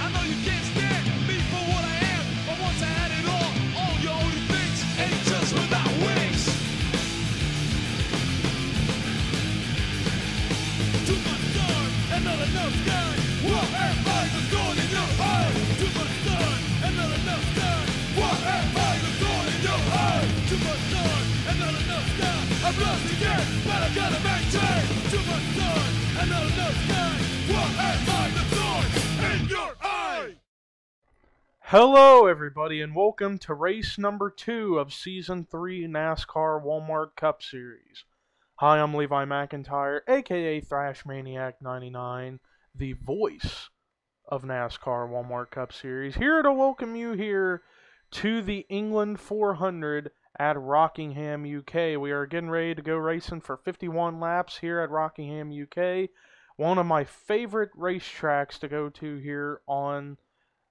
I know you Hello, everybody, and welcome to race number two of Season 3 NASCAR Walmart Cup Series. Hi, I'm Levi McIntyre, aka Thrash Maniac 99, the voice of NASCAR Walmart Cup Series, here to welcome you here to the England 400 at Rockingham, UK. We are getting ready to go racing for 51 laps here at Rockingham, UK. One of my favorite racetracks to go to here on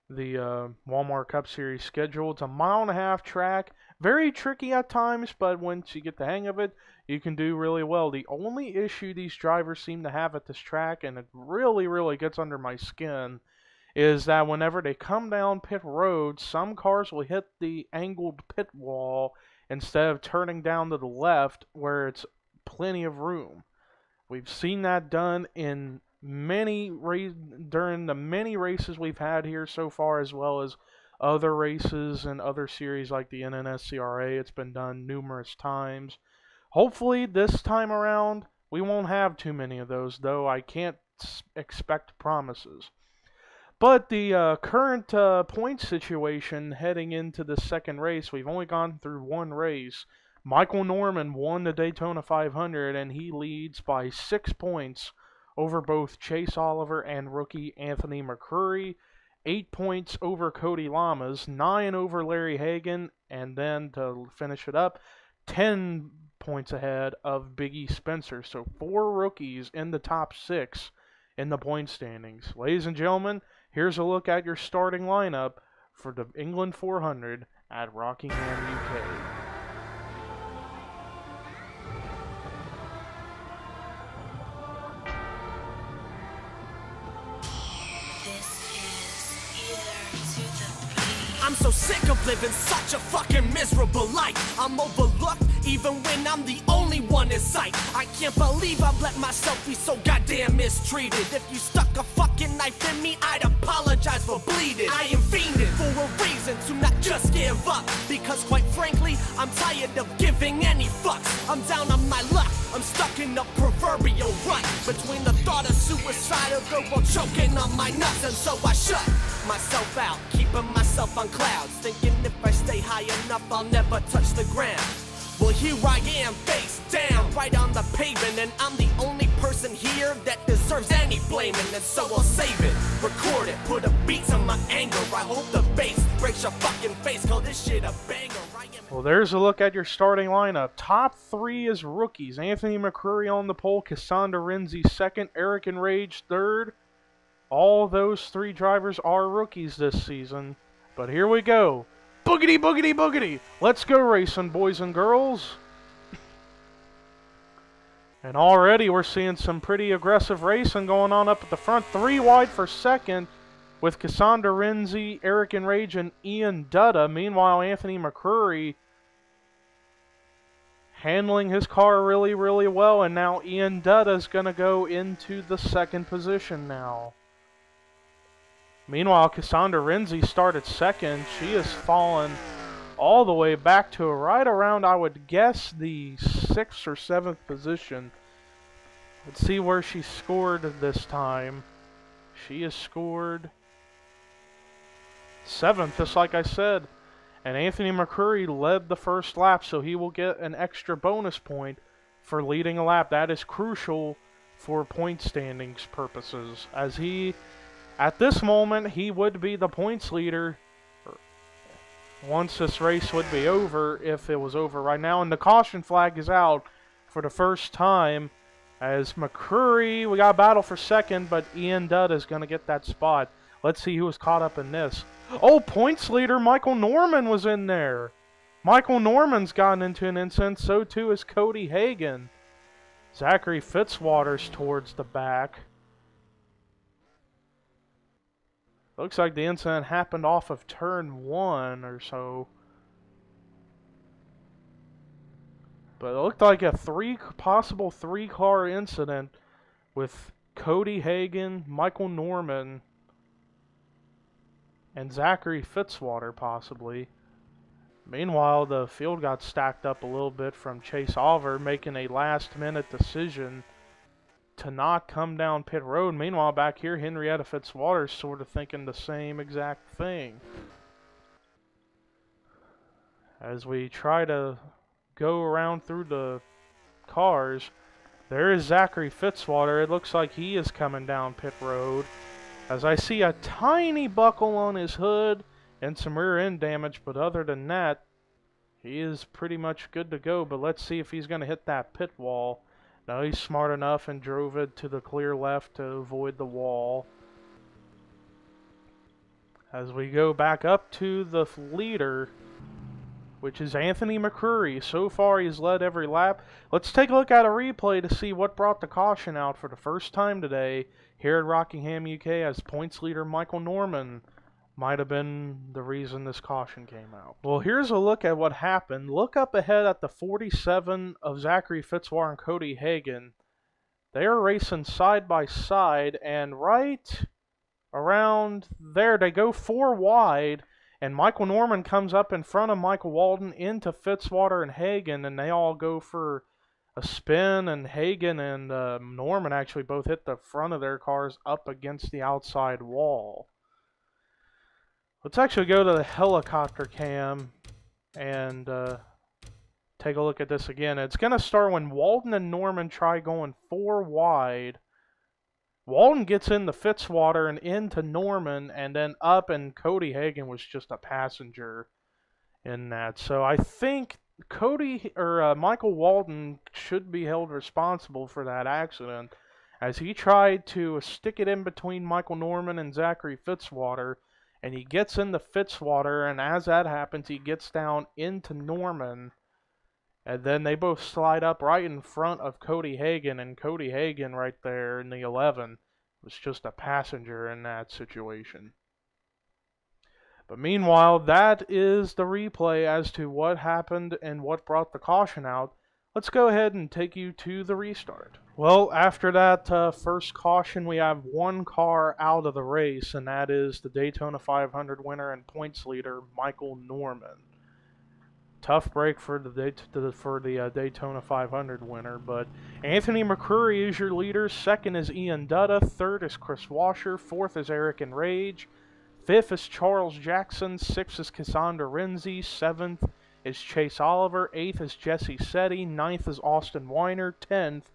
the uh, Walmart Cup Series schedule. It's a mile and a half track, very tricky at times, but once you get the hang of it, you can do really well. The only issue these drivers seem to have at this track, and it really, really gets under my skin, is that whenever they come down pit road, some cars will hit the angled pit wall instead of turning down to the left where it's plenty of room. We've seen that done in many ra- during the many races we've had here so far, as well as other races and other series like the NNSCRA. It's been done numerous times. Hopefully, this time around, we won't have too many of those, though I can't expect promises. But the uh, current uh, point situation heading into the second race, we've only gone through one race. Michael Norman won the Daytona 500, and he leads by six points over both Chase Oliver and rookie Anthony McCurry, eight points over Cody Lamas, nine over Larry Hagan, and then to finish it up, 10 points ahead of Biggie Spencer. So four rookies in the top six in the point standings. Ladies and gentlemen, here's a look at your starting lineup for the England 400 at Rockingham, UK. Sick of living such a fucking miserable life. I'm overlooked even when I'm the only one in sight. I can't believe I've let myself be so goddamn mistreated. If you stuck a fucking knife in me, I'd apologize for bleeding. I am fiending for a reason to not just give up. Because quite frankly, I'm tired of giving any fucks. I'm down on my luck. I'm stuck in a proverbial rut between the thought of suicide or the world choking on my nuts, and so I shut myself out, keeping myself on clouds, thinking if I stay high enough, I'll never touch the ground. Well, here I am, face down, right on the pavement, and I'm the only person here that deserves any blaming, and so I'll save it, record it, put a beat to my anger. I hope the bass breaks your fucking face, call this shit a banger. Am Well, there's a look at your starting lineup. Top three is rookies. Anthony McCurry on the pole, Cassandra Renzi second, Eric Enrage third. All those three drivers are rookies this season. But here we go. Boogity, boogity, boogity. Let's go racing, boys and girls. And already we're seeing some pretty aggressive racing going on up at the front. Three wide for second with Cassandra Renzi, Eric Enrage, and Ian Dutta. Meanwhile, Anthony McCurry handling his car really, really well. And now Ian Dutta is going to go into the second position now. Meanwhile, Cassandra Renzi started second. She has fallen all the way back to right around, I would guess, the sixth or seventh position. Let's see where she scored this time. She has scored seventh, just like I said. And Anthony McCurry led the first lap, so he will get an extra bonus point for leading a lap. That is crucial for point standings purposes, as he, at this moment, he would be the points leader once this race would be over, if it was over right now. And the caution flag is out for the first time, as McCurry, we got a battle for second, but Ian Dudd is going to get that spot. Let's see who is caught up in this. Oh, points leader Michael Norman was in there. Michael Norman's gotten into an incident, so too is Cody Hagan. Zachary Fitzwater's towards the back. Looks like the incident happened off of turn one or so. But it looked like a three possible three car incident with Cody Hagan, Michael Norman, and Zachary Fitzwater, possibly. Meanwhile, the field got stacked up a little bit from Chase Oliver making a last minute decision to not come down pit road. Meanwhile, back here, Henrietta Fitzwater's sort of thinking the same exact thing. As we try to go around through the cars, there is Zachary Fitzwater. It looks like he is coming down pit road. As I see a tiny buckle on his hood and some rear end damage, but other than that, he is pretty much good to go. But let's see if he's going to hit that pit wall. No, he's smart enough and drove it to the clear left to avoid the wall. As we go back up to the leader, which is Anthony McCurry. So far, he's led every lap. Let's take a look at a replay to see what brought the caution out for the first time today here at Rockingham, UK, as points leader Michael Norman might have been the reason this caution came out. Well, here's a look at what happened. Look up ahead at the 47 of Zachary Fitzwater and Cody Hagan. They are racing side by side, and right around there, they go four wide, and Michael Norman comes up in front of Michael Walden into Fitzwater and Hagan, and they all go for spin, and Hagan and uh, Norman actually both hit the front of their cars up against the outside wall. Let's actually go to the helicopter cam and uh, take a look at this again. It's going to start when Walden and Norman try going four wide. Walden gets into Fitzwater and into Norman and then up, and Cody Hagan was just a passenger in that. So I think Cody or uh, Michael Walden should be held responsible for that accident as he tried to stick it in between Michael Norman and Zachary Fitzwater and he gets into Fitzwater, and as that happens, he gets down into Norman, and then they both slide up right in front of Cody Hagan, and Cody Hagan right there in the 11 was just a passenger in that situation. But meanwhile, that is the replay as to what happened and what brought the caution out. Let's go ahead and take you to the restart. Well, after that uh, first caution, we have one car out of the race, and that is the Daytona 500 winner and points leader, Michael Norman. Tough break for the for the uh, Daytona 500 winner, but Anthony McCurry is your leader. Second is Ian Dutta. Third is Chris Washer. Fourth is Eric Enrage. Fifth is Charles Jackson. Sixth is Cassandra Renzi. Seventh is Chase Oliver. Eighth is Jesse Setti. Ninth is Austin Weiner. Tenth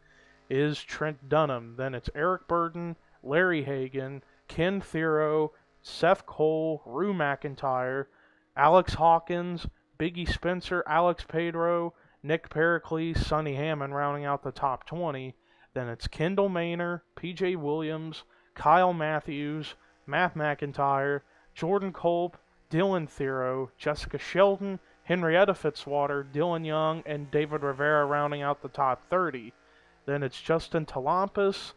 is Trent Dunham. Then it's Eric Burden, Larry Hagan, Ken Thero, Seth Cole, Rue McIntyre, Alex Hawkins, Biggie Spencer, Alex Pedro, Nick Pericles, Sonny Hammond rounding out the top 20. Then it's Kendall Maynor, PJ Williams, Kyle Matthews, Matt McIntyre, Jordan Kolb, Dylan Thero, Jessica Sheldon, Henrietta Fitzwater, Dylan Young, and David Rivera rounding out the top 30. Then it's Justin Talampas,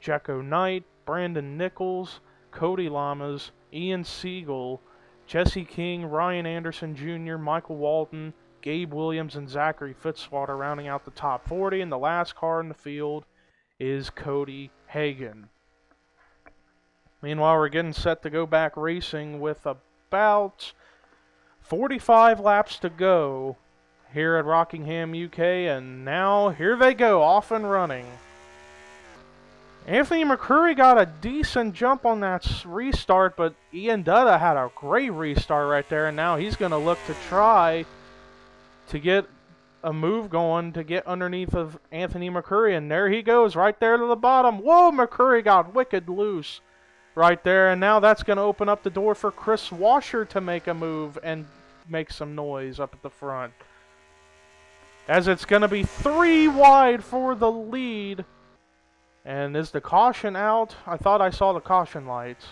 Jacko Knight, Brandon Nichols, Cody Lamas, Ian Siegel, Jesse King, Ryan Anderson Jr., Michael Walton, Gabe Williams, and Zachary Fitzwater rounding out the top 40. And the last car in the field is Cody Hagan. Meanwhile, we're getting set to go back racing with about 45 laps to go here at Rockingham, UK, and now here they go, off and running. Anthony McCurry got a decent jump on that restart, but Ian Dutta had a great restart right there, and now he's going to look to try to get a move going to get underneath of Anthony McCurry, and there he goes, right there to the bottom. Whoa, McCurry got wicked loose right there, and now that's going to open up the door for Chris Washer to make a move and make some noise up at the front. As it's going to be three wide for the lead. And is the caution out? I thought I saw the caution lights.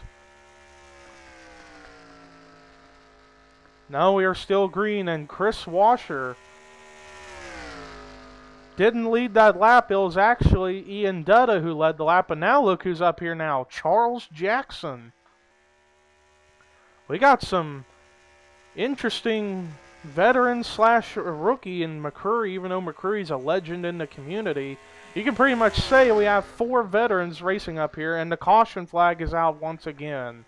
No, we are still green, and Chris Washer didn't lead that lap. It was actually Ian Dutta who led the lap, and now look who's up here now. Charles Jackson. We got some interesting veteran slash rookie in McCurry, even though McCurry's a legend in the community. you can pretty much say we have four veterans racing up here, and the caution flag is out once again.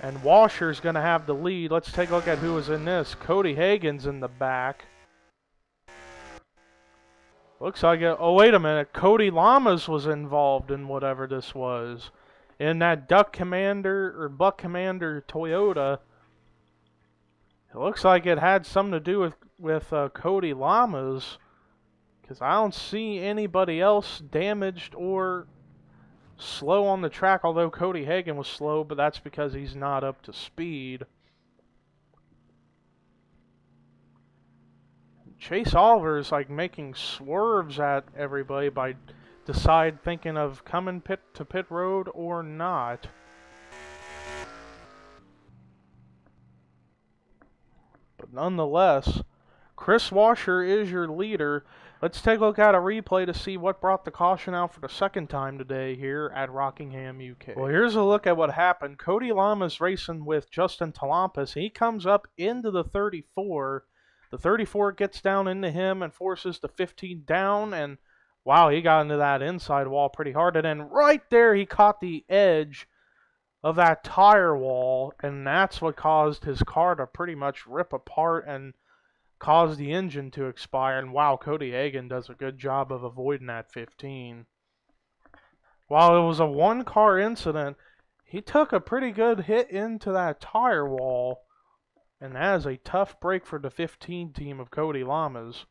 And Washer's going to have the lead. Let's take a look at who was in this. Cody Hagan's in the back. Looks like it. Oh, wait a minute. Cody Lamas was involved in whatever this was. In that Duck Commander or Buck Commander Toyota. It looks like it had something to do with, with uh, Cody Lamas. Because I don't see anybody else damaged or slow on the track, although Cody Hagan was slow, but that's because he's not up to speed. Chase Oliver is like making swerves at everybody by decide thinking of coming pit to pit road or not. But nonetheless, Chris Washer is your leader. Let's take a look at a replay to see what brought the caution out for the second time today here at Rockingham, UK. Well, here's a look at what happened. Cody Lama's racing with Justin Talampas. He comes up into the 34 the 34 gets down into him and forces the 15 down, and wow, he got into that inside wall pretty hard. And then right there, he caught the edge of that tire wall, and that's what caused his car to pretty much rip apart and cause the engine to expire. And wow, Cody Hagan does a good job of avoiding that 15. While it was a one car incident, he took a pretty good hit into that tire wall and that is a tough break for the 15 team of Cody Lamas.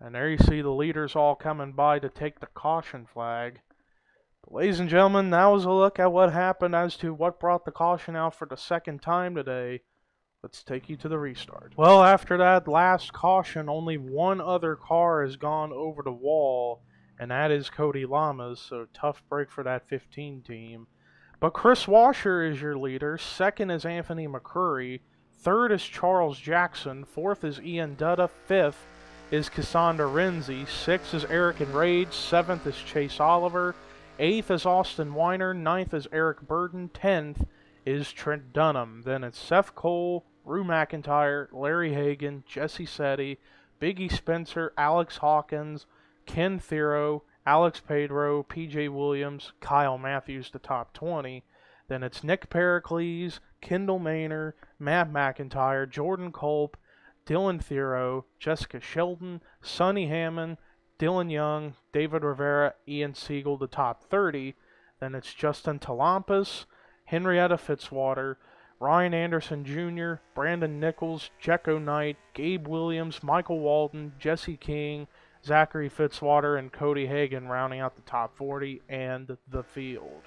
And there you see the leaders all coming by to take the caution flag. But ladies and gentlemen, that was a look at what happened as to what brought the caution out for the second time today. Let's take you to the restart. Well, after that last caution, only one other car has gone over the wall, and that is Cody Lamas, so tough break for that 15 team. But Chris Washer is your leader, second is Anthony McCurry, Third is Charles Jackson. Fourth is Ian Dutta. Fifth is Cassandra Renzi. Sixth is Eric Enrage. Seventh is Chase Oliver. Eighth is Austin Weiner. Ninth is Eric Burden. Tenth is Trent Dunham. Then it's Seth Cole, Rue McIntyre, Larry Hagan, Jesse Setti, Biggie Spencer, Alex Hawkins, Ken Thero, Alex Pedro, PJ Williams, Kyle Matthews, the top 20. Then it's Nick Pericles, Kendall Maynor, Matt McIntyre, Jordan Culp, Dylan Thero, Jessica Sheldon, Sonny Hammond, Dylan Young, David Rivera, Ian Siegel, the top 30. Then it's Justin Talampas, Henrietta Fitzwater, Ryan Anderson Jr., Brandon Nichols, Jecko Knight, Gabe Williams, Michael Walden, Jesse King, Zachary Fitzwater, and Cody Hagan rounding out the top 40 and the field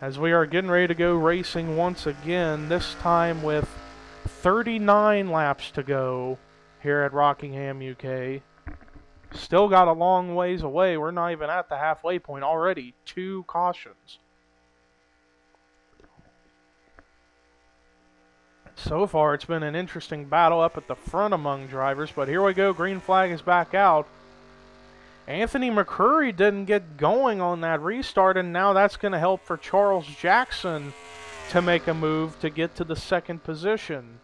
as we are getting ready to go racing once again, this time with 39 laps to go here at Rockingham, UK. Still got a long ways away. We're not even at the halfway point already. Two cautions. So far, it's been an interesting battle up at the front among drivers, but here we go. Green flag is back out. Anthony McCurry didn't get going on that restart, and now that's going to help for Charles Jackson to make a move to get to the second position.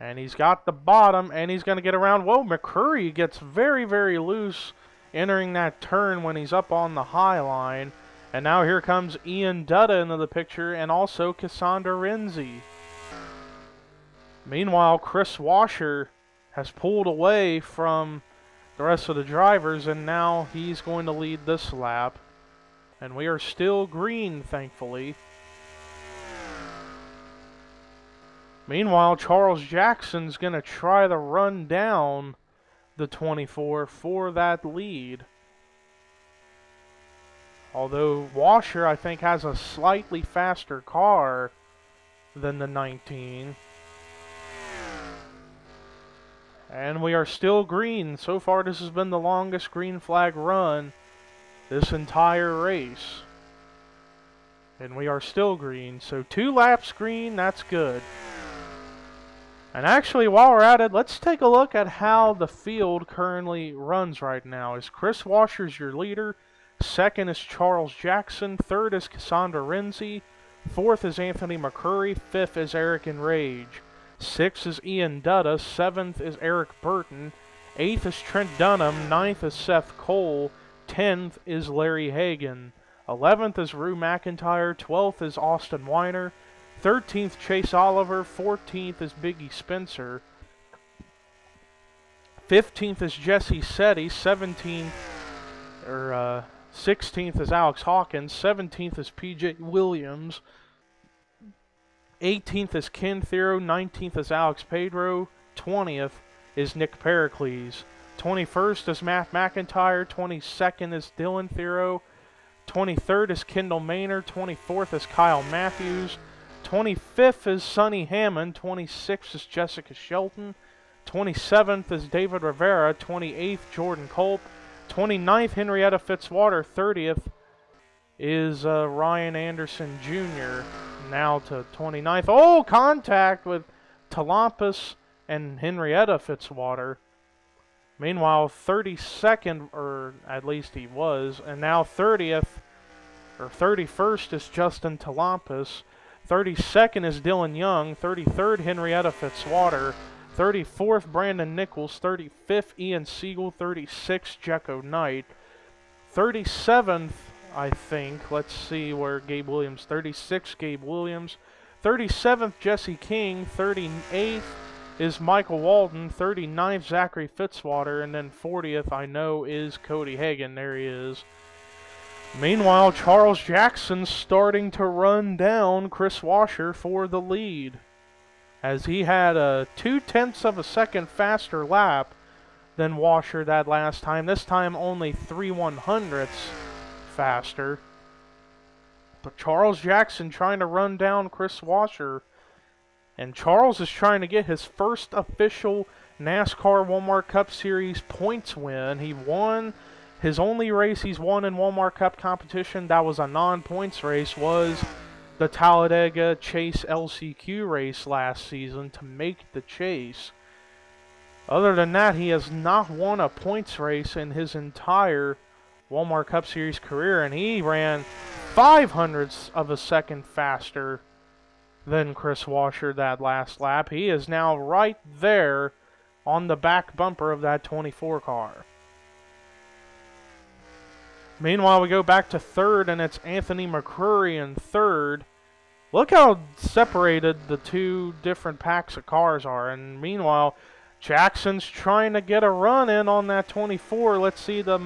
And he's got the bottom, and he's going to get around. Whoa, McCurry gets very, very loose entering that turn when he's up on the high line. And now here comes Ian Dutta into the picture, and also Cassandra Renzi. Meanwhile, Chris Washer has pulled away from the rest of the drivers, and now he's going to lead this lap. And we are still green, thankfully. Meanwhile, Charles Jackson's going to try to run down the 24 for that lead. Although Washer, I think, has a slightly faster car than the 19. And we are still green. So far, this has been the longest green flag run this entire race. And we are still green. So two laps green, that's good. And actually, while we're at it, let's take a look at how the field currently runs right now. Is Chris Washers your leader? Second is Charles Jackson. Third is Cassandra Renzi. Fourth is Anthony McCurry. Fifth is Eric Enrage. Sixth is Ian Dutta. Seventh is Eric Burton. Eighth is Trent Dunham. Ninth is Seth Cole. Tenth is Larry Hagan. Eleventh is Rue McIntyre. Twelfth is Austin Weiner. Thirteenth Chase Oliver. Fourteenth is Biggie Spencer. Fifteenth is Jesse Setti. Seventeenth or uh, 16th is Alex Hawkins. 17th is PJ Williams. 18th is Ken Thero. 19th is Alex Pedro. 20th is Nick Pericles. 21st is Matt McIntyre. 22nd is Dylan Thero. 23rd is Kendall Maynard. 24th is Kyle Matthews. 25th is Sonny Hammond. 26th is Jessica Shelton. 27th is David Rivera. 28th, Jordan Culp. 29th, Henrietta Fitzwater. 30th is uh, Ryan Anderson Jr. Now to 29th. Oh, contact with Talampas and Henrietta Fitzwater. Meanwhile, 32nd, or at least he was, and now 30th, or 31st is Justin Talampas. 32nd is Dylan Young. 33rd, Henrietta Fitzwater. 34th, Brandon Nichols. 35th, Ian Siegel. 36th, Jecko Knight. 37th, I think. Let's see where Gabe Williams. 36 Gabe Williams. 37th, Jesse King. 38th is Michael Walden. 39th, Zachary Fitzwater. And then 40th, I know, is Cody Hagan. There he is. Meanwhile, Charles Jackson starting to run down Chris Washer for the lead as he had a two tenths of a second faster lap than Washer that last time. This time only three one hundredths faster. But Charles Jackson trying to run down Chris Washer. And Charles is trying to get his first official NASCAR Walmart Cup Series points win. He won his only race he's won in Walmart Cup competition. That was a non-points race. Was the Talladega Chase LCQ race last season to make the chase. Other than that, he has not won a points race in his entire Walmart Cup Series career, and he ran five hundredths of a second faster than Chris Washer that last lap. He is now right there on the back bumper of that 24 car. Meanwhile, we go back to third, and it's Anthony McCrory in third. Look how separated the two different packs of cars are. And meanwhile, Jackson's trying to get a run in on that 24. Let's see the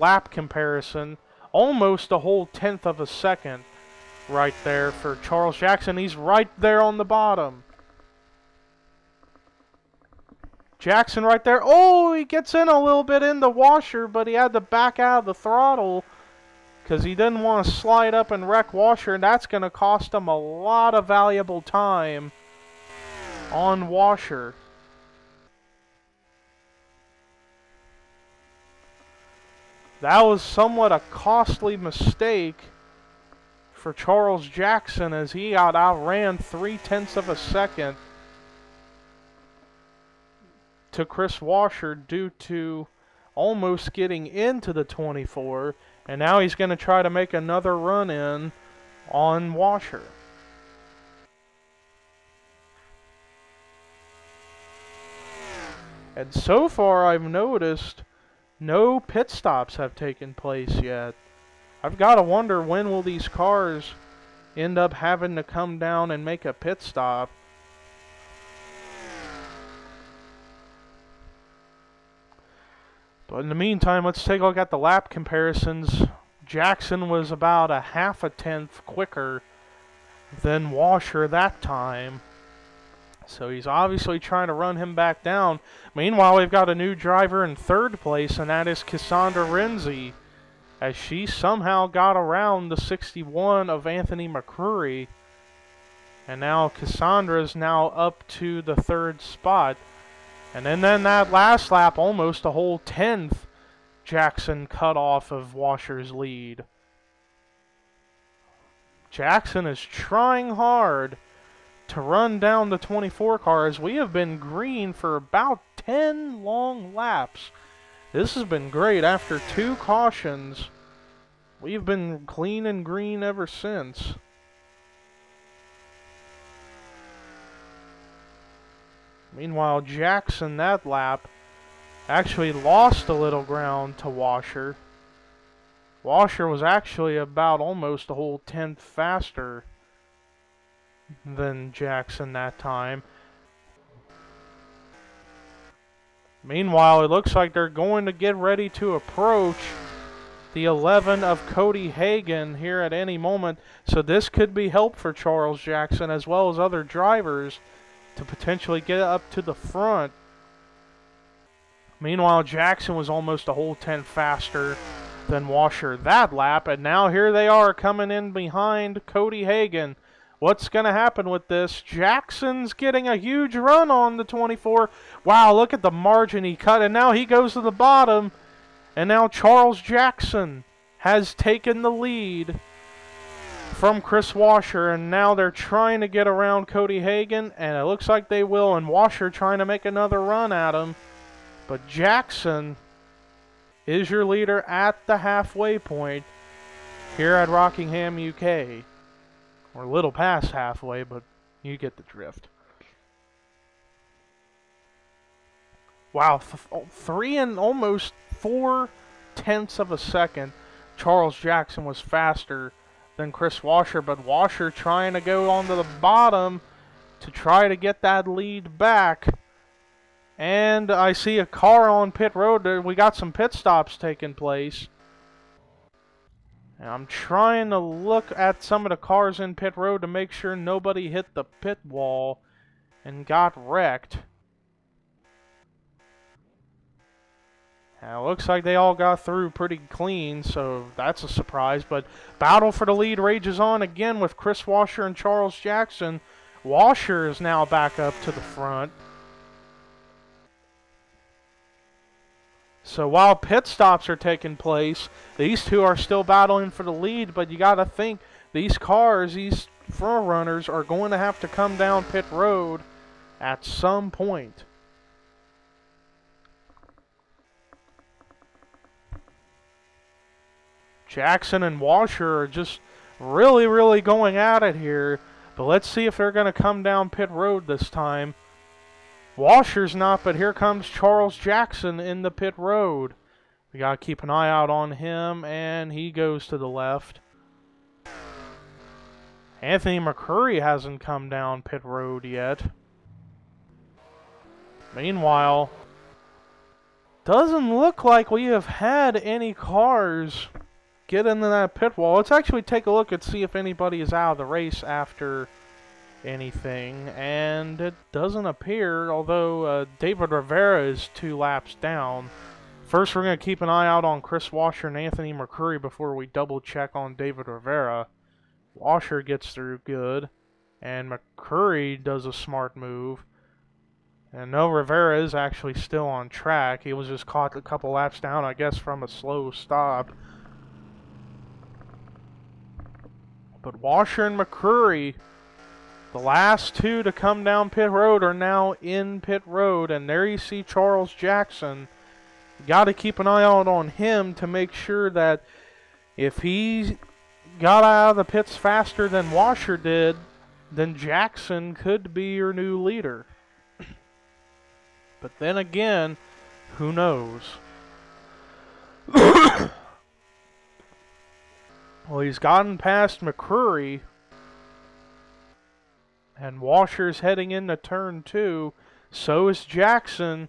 lap comparison. Almost a whole tenth of a second right there for Charles Jackson. He's right there on the bottom. Jackson right there. Oh, he gets in a little bit in the washer, but he had to back out of the throttle because he didn't want to slide up and wreck Washer, and that's going to cost him a lot of valuable time on Washer. That was somewhat a costly mistake for Charles Jackson as he got outran three tenths of a second to Chris Washer due to almost getting into the 24 and now he's going to try to make another run in on Washer. And so far I've noticed no pit stops have taken place yet. I've got to wonder when will these cars end up having to come down and make a pit stop But in the meantime, let's take a look at the lap comparisons. Jackson was about a half a tenth quicker than Washer that time. So he's obviously trying to run him back down. Meanwhile, we've got a new driver in third place, and that is Cassandra Renzi, as she somehow got around the 61 of Anthony McCrory. And now Cassandra is now up to the third spot. And then, then that last lap, almost a whole tenth, Jackson cut off of Washer's lead. Jackson is trying hard to run down the 24 cars. We have been green for about 10 long laps. This has been great. After two cautions, we've been clean and green ever since. Meanwhile, Jackson that lap actually lost a little ground to Washer. Washer was actually about almost a whole tenth faster than Jackson that time. Meanwhile, it looks like they're going to get ready to approach the 11 of Cody Hagan here at any moment. So this could be help for Charles Jackson as well as other drivers to potentially get up to the front. Meanwhile, Jackson was almost a whole 10 faster than Washer that lap, and now here they are coming in behind Cody Hagan. What's going to happen with this? Jackson's getting a huge run on the 24. Wow, look at the margin he cut, and now he goes to the bottom. And now Charles Jackson has taken the lead from Chris Washer, and now they're trying to get around Cody Hagan, and it looks like they will, and Washer trying to make another run at him. But Jackson is your leader at the halfway point here at Rockingham, UK. We're a little past halfway, but you get the drift. Wow, oh, three and almost four tenths of a second. Charles Jackson was faster than Chris Washer, but Washer trying to go onto the bottom to try to get that lead back. And I see a car on pit road. Uh, we got some pit stops taking place. And I'm trying to look at some of the cars in pit road to make sure nobody hit the pit wall and got wrecked. Now, looks like they all got through pretty clean, so that's a surprise. But battle for the lead rages on again with Chris Washer and Charles Jackson. Washer is now back up to the front. So while pit stops are taking place, these two are still battling for the lead, but you got to think these cars, these front runners, are going to have to come down pit road at some point. Jackson and Washer are just really, really going at it here. But let's see if they're going to come down pit road this time. Washer's not, but here comes Charles Jackson in the pit road. We got to keep an eye out on him, and he goes to the left. Anthony McCurry hasn't come down pit road yet. Meanwhile, doesn't look like we have had any cars get into that pit wall. Let's actually take a look and see if anybody is out of the race after anything, and it doesn't appear, although uh, David Rivera is two laps down. First, we're going to keep an eye out on Chris Washer and Anthony McCurry before we double check on David Rivera. Washer gets through good, and McCurry does a smart move. And no, Rivera is actually still on track. He was just caught a couple laps down, I guess, from a slow stop. But Washer and McCurry the last two to come down pit road are now in pit road, and there you see Charles Jackson. Got to keep an eye out on him to make sure that if he got out of the pits faster than Washer did, then Jackson could be your new leader. but then again, who knows? well, he's gotten past McCurry and Washer's heading into turn two. So is Jackson.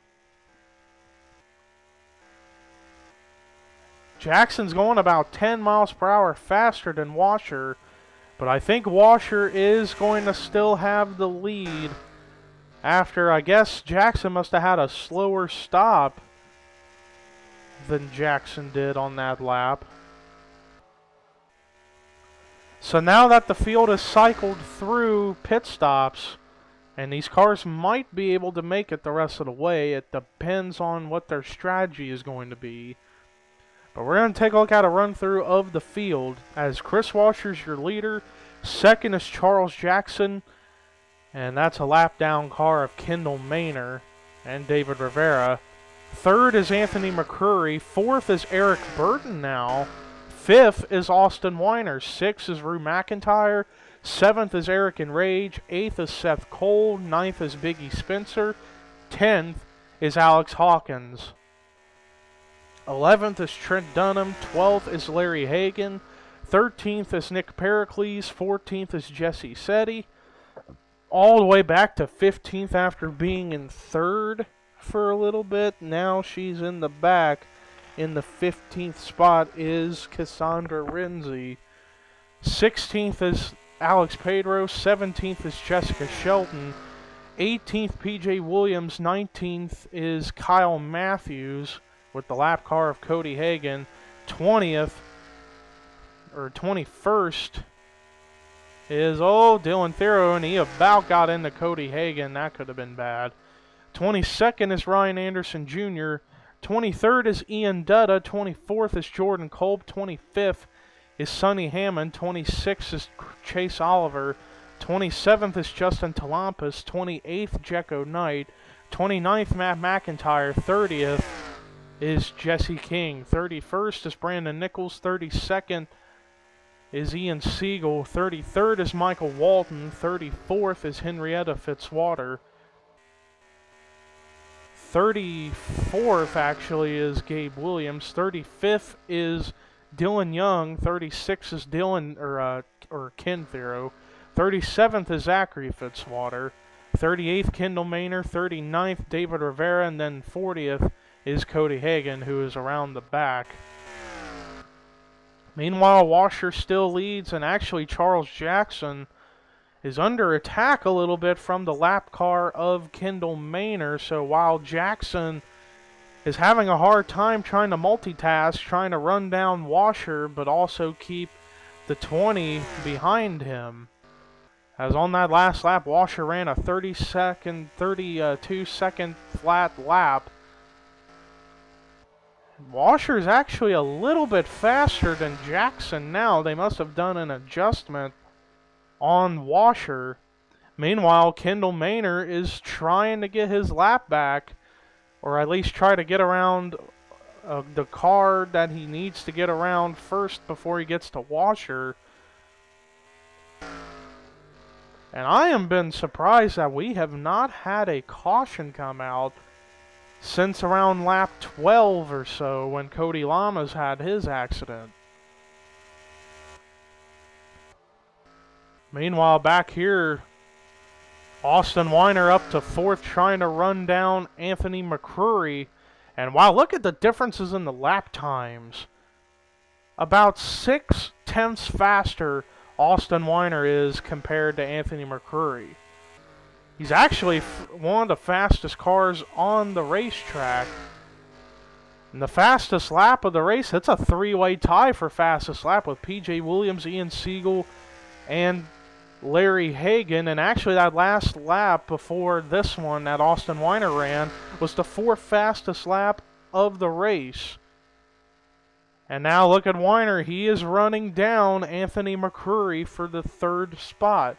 Jackson's going about 10 miles per hour faster than Washer. But I think Washer is going to still have the lead. After, I guess, Jackson must have had a slower stop than Jackson did on that lap. So now that the field has cycled through pit stops, and these cars might be able to make it the rest of the way, it depends on what their strategy is going to be. But we're going to take a look at a run through of the field as Chris Washer's your leader. Second is Charles Jackson, and that's a lap down car of Kendall Maynor and David Rivera. Third is Anthony McCurry. Fourth is Eric Burton now. Fifth is Austin Weiner. Sixth is Rue McIntyre. Seventh is Eric Enrage. Eighth is Seth Cole. Ninth is Biggie Spencer. 10th is Alex Hawkins. 11th is Trent Dunham. 12th is Larry Hagan. 13th is Nick Pericles. 14th is Jesse Setti. All the way back to 15th after being in third for a little bit. Now she's in the back. In the 15th spot is Cassandra Renzi. 16th is Alex Pedro. 17th is Jessica Shelton. 18th, PJ Williams. 19th is Kyle Matthews with the lap car of Cody Hagan. 20th, or 21st, is, oh, Dylan Thero, and he about got into Cody Hagan. That could have been bad. 22nd is Ryan Anderson Jr. 23rd is Ian Dutta. 24th is Jordan Kolb. 25th is Sonny Hammond. 26th is Chase Oliver. 27th is Justin Talampas. 28th, Jecko Knight. 29th, Matt McIntyre. 30th is Jesse King. 31st is Brandon Nichols. 32nd is Ian Siegel. 33rd is Michael Walton. 34th is Henrietta Fitzwater. 34th actually is Gabe Williams. 35th is Dylan Young. 36th is Dylan or uh, or Ken Thero. 37th is Zachary Fitzwater. 38th Kendall Maynor. 39th David Rivera, and then 40th is Cody Hagan, who is around the back. Meanwhile, Washer still leads, and actually Charles Jackson is under attack a little bit from the lap car of Kendall Maynor. So while Jackson is having a hard time trying to multitask, trying to run down Washer, but also keep the 20 behind him. As on that last lap, Washer ran a 30 second, 32 second flat lap. Washer is actually a little bit faster than Jackson now. They must have done an adjustment on Washer. Meanwhile, Kendall Maynor is trying to get his lap back, or at least try to get around uh, the car that he needs to get around first before he gets to Washer. And I am been surprised that we have not had a caution come out since around lap 12 or so when Cody Lamas had his accident. Meanwhile, back here, Austin Weiner up to fourth trying to run down Anthony McCrory. And wow, look at the differences in the lap times. About six tenths faster Austin Weiner is compared to Anthony McCrory. He's actually one of the fastest cars on the racetrack. And the fastest lap of the race, it's a three-way tie for fastest lap with P.J. Williams, Ian Siegel, and Larry Hagan. And actually, that last lap before this one that Austin Weiner ran was the fourth fastest lap of the race. And now look at Weiner. He is running down Anthony McCrory for the third spot.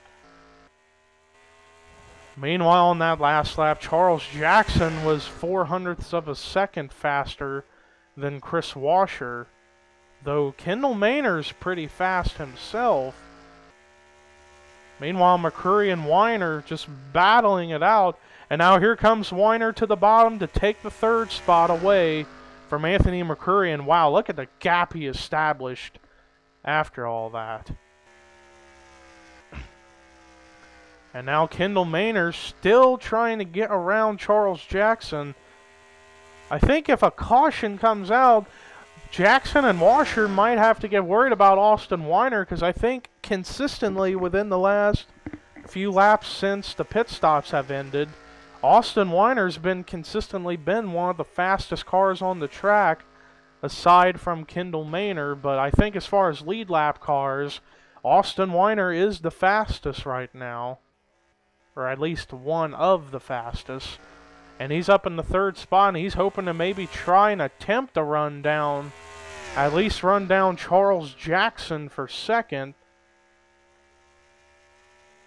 Meanwhile, on that last lap, Charles Jackson was four hundredths of a second faster than Chris Washer, though Kendall Maynor's pretty fast himself. Meanwhile, McCrory and Weiner just battling it out, and now here comes Weiner to the bottom to take the third spot away from Anthony McCrory, and wow, look at the gap he established after all that. And now Kendall Maynor still trying to get around Charles Jackson. I think if a caution comes out, Jackson and Washer might have to get worried about Austin Weiner because I think consistently within the last few laps since the pit stops have ended, Austin Weiner's been consistently been one of the fastest cars on the track aside from Kendall Maynor, but I think as far as lead lap cars, Austin Weiner is the fastest right now or at least one of the fastest. And he's up in the third spot, and he's hoping to maybe try and attempt to run down, at least run down Charles Jackson for second.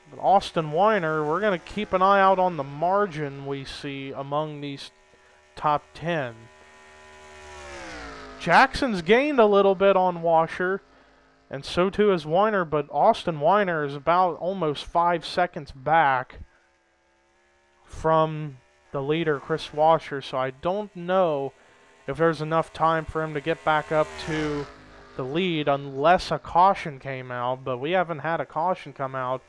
But Austin Weiner, we're going to keep an eye out on the margin we see among these top 10. Jackson's gained a little bit on Washer, and so too has Weiner, but Austin Weiner is about almost five seconds back from the leader, Chris Washer, so I don't know if there's enough time for him to get back up to the lead unless a caution came out, but we haven't had a caution come out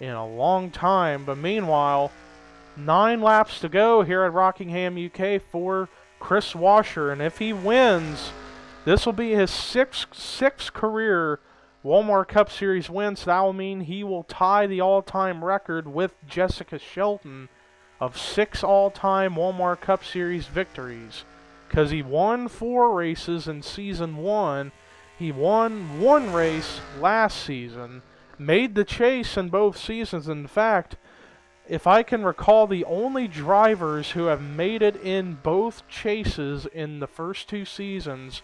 in a long time. But meanwhile, nine laps to go here at Rockingham, UK for Chris Washer, and if he wins, this will be his sixth sixth career Walmart Cup Series win. So that will mean he will tie the all-time record with Jessica Shelton of six all-time Walmart Cup Series victories because he won four races in season one. He won one race last season, made the chase in both seasons. In fact, if I can recall, the only drivers who have made it in both chases in the first two seasons,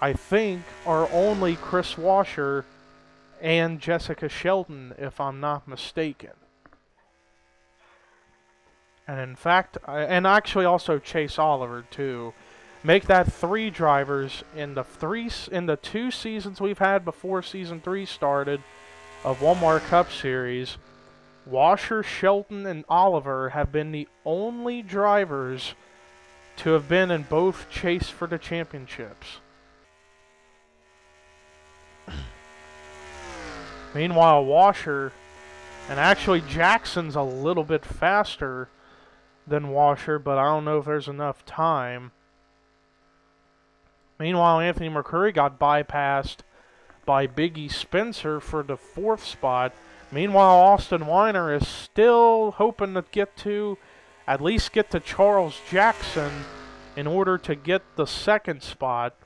I think, are only Chris Washer and Jessica Shelton, if I'm not mistaken. And in fact, and actually also Chase Oliver too. Make that three drivers in the three in the two seasons we've had before season three started of Walmart Cup Series. Washer, Shelton, and Oliver have been the only drivers to have been in both chase for the championships. Meanwhile, Washer, and actually Jackson's a little bit faster than Washer, but I don't know if there's enough time. Meanwhile, Anthony McCurry got bypassed by Biggie Spencer for the fourth spot. Meanwhile, Austin Weiner is still hoping to get to, at least get to Charles Jackson in order to get the second spot.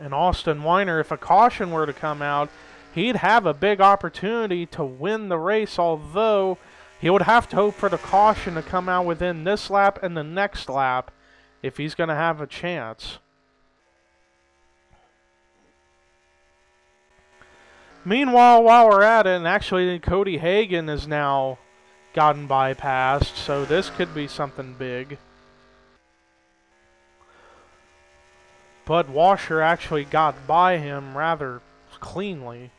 And Austin Weiner, if a caution were to come out, he'd have a big opportunity to win the race, although he would have to hope for the caution to come out within this lap and the next lap if he's going to have a chance. Meanwhile, while we're at it, and actually Cody Hagan has now gotten bypassed, so this could be something big. Bud Washer actually got by him rather cleanly.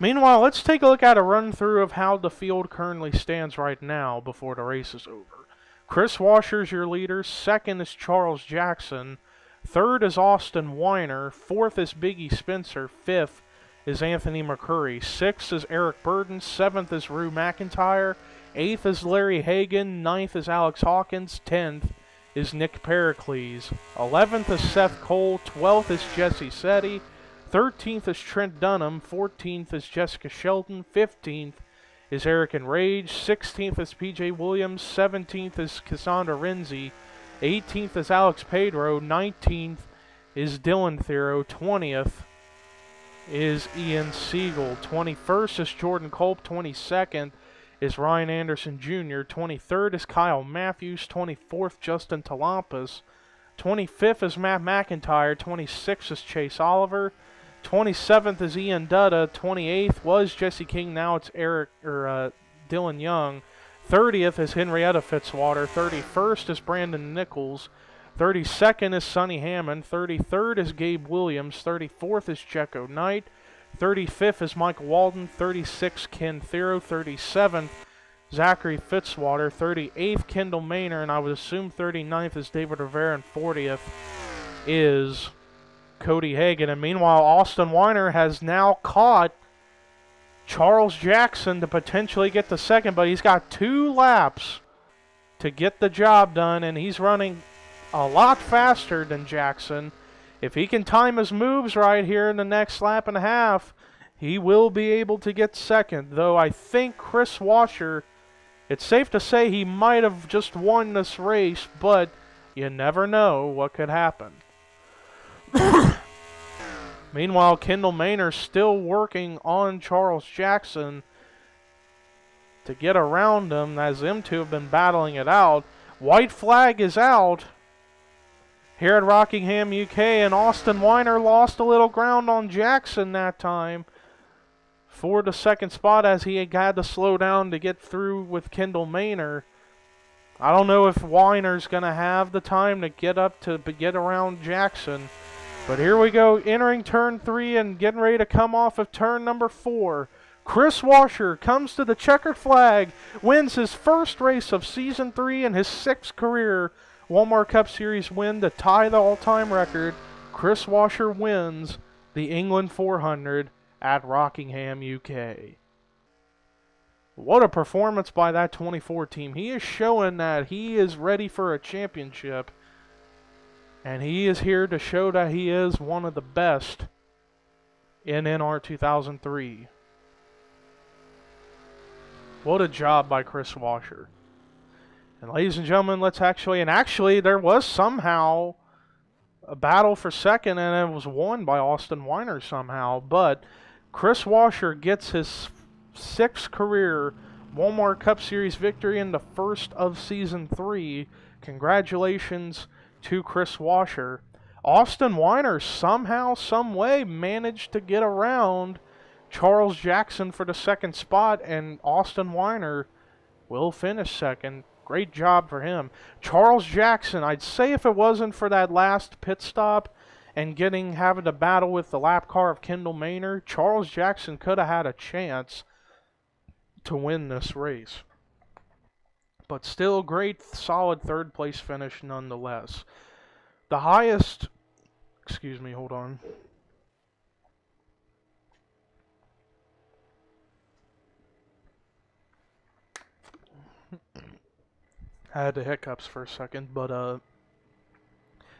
Meanwhile, let's take a look at a run through of how the field currently stands right now before the race is over. Chris Washer's your leader. Second is Charles Jackson. Third is Austin Weiner. Fourth is Biggie Spencer. Fifth is Anthony McCurry. Sixth is Eric Burden. Seventh is Rue McIntyre. Eighth is Larry Hagan. Ninth is Alex Hawkins. Tenth is Nick Pericles. Eleventh is Seth Cole. Twelfth is Jesse Setti. 13th is Trent Dunham. 14th is Jessica Shelton. 15th is Eric Enrage. 16th is PJ Williams. 17th is Cassandra Renzi. 18th is Alex Pedro. 19th is Dylan Thero. 20th is Ian Siegel. 21st is Jordan Culp. 22nd is Ryan Anderson Jr. 23rd is Kyle Matthews. 24th, Justin Talampas. 25th is Matt McIntyre. 26th is Chase Oliver. 27th is Ian Dutta. 28th was Jesse King. Now it's Eric or uh, Dylan Young. 30th is Henrietta Fitzwater. 31st is Brandon Nichols. 32nd is Sonny Hammond. 33rd is Gabe Williams. 34th is Checo Knight. 35th is Michael Walden. 36th, Ken Thero. 37th, Zachary Fitzwater. 38th, Kendall Maynor. And I would assume 39th is David Rivera. And 40th is Cody Hagan. And meanwhile, Austin Weiner has now caught Charles Jackson to potentially get the second, but he's got two laps to get the job done, and he's running a lot faster than Jackson. If he can time his moves right here in the next lap and a half, he will be able to get second. Though I think Chris Washer, it's safe to say he might have just won this race, but you never know what could happen. Meanwhile, Kendall Maynor still working on Charles Jackson to get around him as them two have been battling it out. White flag is out here at Rockingham, UK, and Austin Weiner lost a little ground on Jackson that time for the second spot as he had to slow down to get through with Kendall Maynor. I don't know if Weiner's going to have the time to get up to get around Jackson. But here we go, entering turn three and getting ready to come off of turn number four. Chris Washer comes to the checkered flag, wins his first race of season three and his sixth career Walmart Cup Series win to tie the all time record. Chris Washer wins the England 400 at Rockingham, UK. What a performance by that 24 team. He is showing that he is ready for a championship. And he is here to show that he is one of the best in NR 2003. What a job by Chris Washer. And ladies and gentlemen, let's actually, and actually, there was somehow a battle for second, and it was won by Austin Weiner somehow. But Chris Washer gets his sixth career Walmart Cup Series victory in the first of season three. Congratulations to Chris Washer. Austin Weiner somehow, some way managed to get around Charles Jackson for the second spot, and Austin Weiner will finish second. Great job for him. Charles Jackson, I'd say if it wasn't for that last pit stop and getting having to battle with the lap car of Kendall Maynard, Charles Jackson could have had a chance to win this race. But still, great, solid third place finish nonetheless. The highest, excuse me, hold on. I had the hiccups for a second, but uh,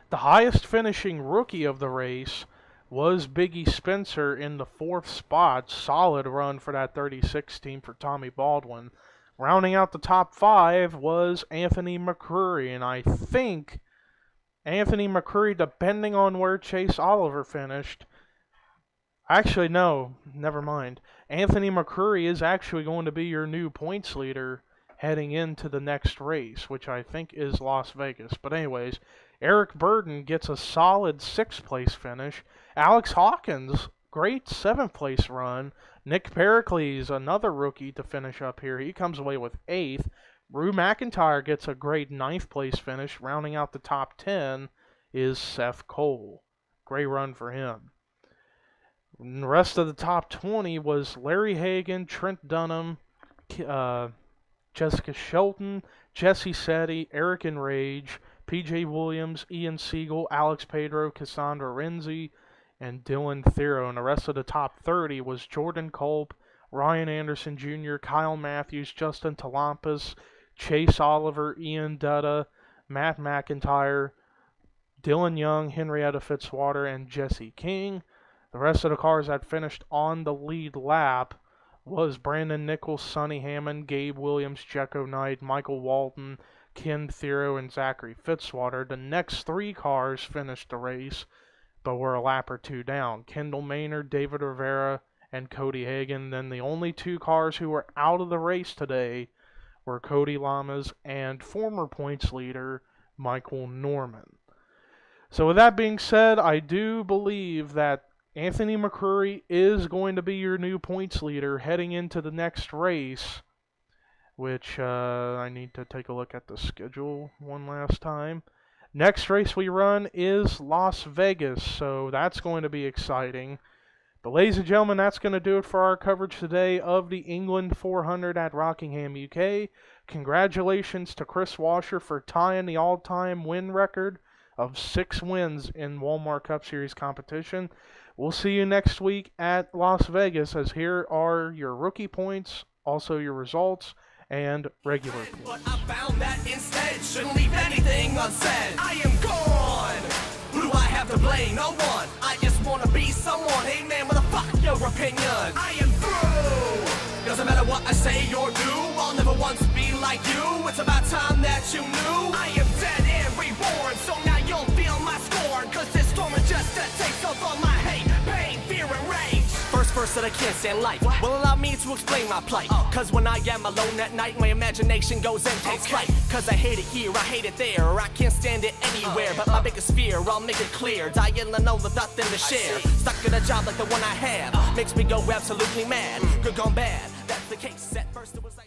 the highest finishing rookie of the race was Biggie Spencer in the fourth spot. Solid run for that 36 team for Tommy Baldwin. Rounding out the top five was Anthony McCurry, and I think Anthony McCurry, depending on where Chase Oliver finished, actually no, never mind. Anthony McCurry is actually going to be your new points leader heading into the next race, which I think is Las Vegas. But anyways, Eric Burden gets a solid sixth place finish. Alex Hawkins, great seventh place run. Nick Pericles, another rookie to finish up here. He comes away with eighth. Rue McIntyre gets a great ninth place finish. Rounding out the top ten is Seth Cole. Great run for him. And the rest of the top 20 was Larry Hagan, Trent Dunham, uh, Jessica Shelton, Jesse Setti, Eric Enrage, PJ Williams, Ian Siegel, Alex Pedro, Cassandra Renzi, and Dylan Thero. And the rest of the top 30 was Jordan Culp, Ryan Anderson Jr., Kyle Matthews, Justin Talampas, Chase Oliver, Ian Dutta, Matt McIntyre, Dylan Young, Henrietta Fitzwater, and Jesse King. The rest of the cars that finished on the lead lap was Brandon Nichols, Sonny Hammond, Gabe Williams, Jecko Knight, Michael Walton, Ken Thero, and Zachary Fitzwater. The next three cars finished the race, but were a lap or two down. Kendall Maynard, David Rivera, and Cody Hagan. Then the only two cars who were out of the race today were Cody Lamas and former points leader Michael Norman. So, with that being said, I do believe that Anthony McCurry is going to be your new points leader heading into the next race, which uh, I need to take a look at the schedule one last time. Next race we run is Las Vegas, so that's going to be exciting. But, ladies and gentlemen, that's going to do it for our coverage today of the England 400 at Rockingham, UK. Congratulations to Chris Washer for tying the all time win record of six wins in Walmart Cup Series competition. We'll see you next week at Las Vegas, as here are your rookie points, also your results, and regular. But I found that instead shouldn't leave anything unsaid. I am gone. Who do I have to blame? No one. I just wanna be someone. Hey man, what the fuck your opinion? I am through. Doesn't matter what I say or do. I'll never once be like you. It's about time that you knew. I am dead and reborn. So now you'll feel my scorn. Cause this storm is just a taste of all my First that I can't stand life will allow me to explain my plight. Cause when I am alone at night, my imagination goes and takes flight. Cause I hate it here, I hate it there. I can't stand it anywhere. But my biggest fear, I'll make it clear. Dying alone with nothing to share. Stuck in a job like the one I have makes me go absolutely mad. Good gone bad. That's the case. At first it was like.